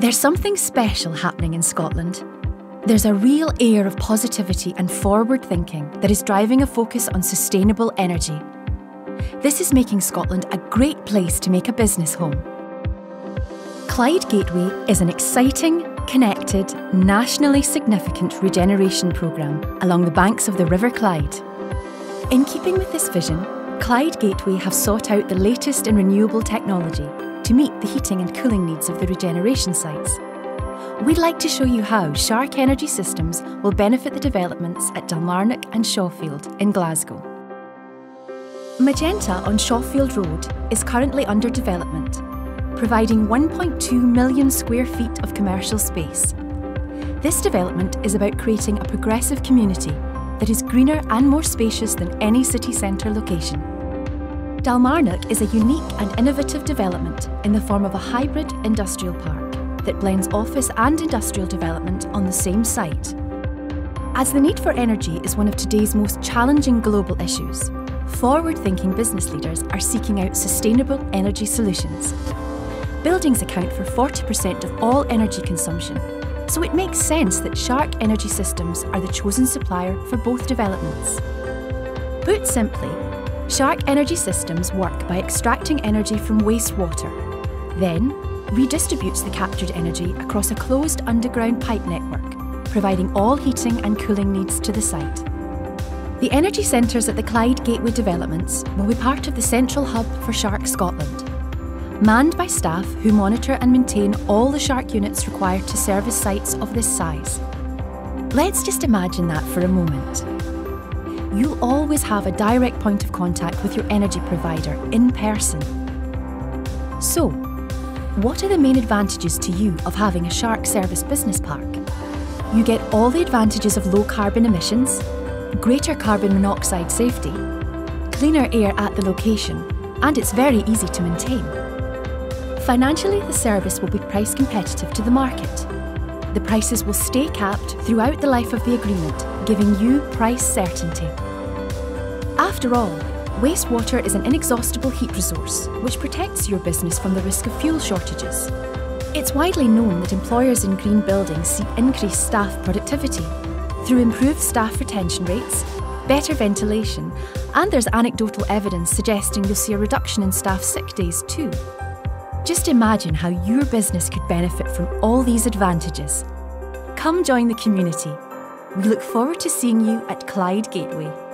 There's something special happening in Scotland. There's a real air of positivity and forward thinking that is driving a focus on sustainable energy. This is making Scotland a great place to make a business home. Clyde Gateway is an exciting, connected, nationally significant regeneration programme along the banks of the River Clyde. In keeping with this vision, Clyde Gateway have sought out the latest in renewable technology to meet the heating and cooling needs of the regeneration sites. We'd like to show you how SHARC Energy Systems will benefit the developments at Dalmarnock and Shawfield in Glasgow. Magenta on Shawfield Road is currently under development, providing 1.2 million square feet of commercial space. This development is about creating a progressive community that is greener and more spacious than any city centre location. Dalmarnock is a unique and innovative development in the form of a hybrid industrial park that blends office and industrial development on the same site. As the need for energy is one of today's most challenging global issues, forward thinking business leaders are seeking out sustainable energy solutions. Buildings account for 40% of all energy consumption, so it makes sense that SHARC Energy Systems are the chosen supplier for both developments. Put simply, SHARC Energy Systems work by extracting energy from wastewater, then redistributes the captured energy across a closed underground pipe network, providing all heating and cooling needs to the site. The energy centres at the Clyde Gateway developments will be part of the central hub for SHARC Scotland, manned by staff who monitor and maintain all the SHARC units required to service sites of this size. Let's just imagine that for a moment you'll always have a direct point of contact with your energy provider in person. So, what are the main advantages to you of having a SHARC Service Business Park? You get all the advantages of low carbon emissions, greater carbon monoxide safety, cleaner air at the location, and it's very easy to maintain. Financially, the service will be price competitive to the market. The prices will stay capped throughout the life of the agreement giving you price certainty. After all, wastewater is an inexhaustible heat resource which protects your business from the risk of fuel shortages. It's widely known that employers in green buildings see increased staff productivity through improved staff retention rates, better ventilation, and there's anecdotal evidence suggesting you'll see a reduction in staff sick days too. Just imagine how your business could benefit from all these advantages. Come join the community we look forward to seeing you at Clyde Gateway.